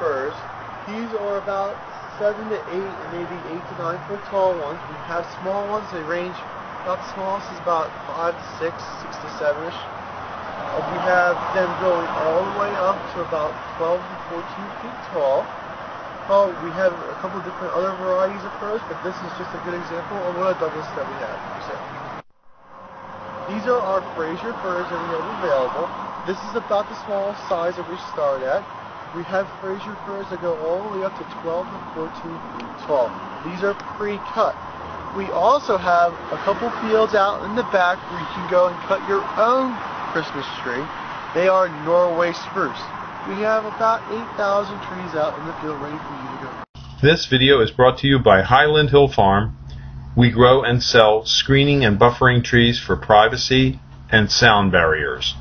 firs. These are about seven to eight, and maybe eight to nine foot tall ones. We have small ones. They range. About the smallest is about five to six, six to seven ish. And we have them going all the way up to about 12 to 14 feet tall. Oh, we have a couple different other varieties of firs, but this is just a good example of one of Douglas that we have. So, these are our Fraser firs that we have available. This is about the smallest size that we start at. We have Fraser firs that go all the way up to 12 and 14 feet tall. These are pre-cut. We also have a couple fields out in the back where you can go and cut your own Christmas tree. They are Norway spruce. We have about 8,000 trees out in the field ready for you to go. This video is brought to you by Highland Hill Farm. We grow and sell screening and buffering trees for privacy and sound barriers.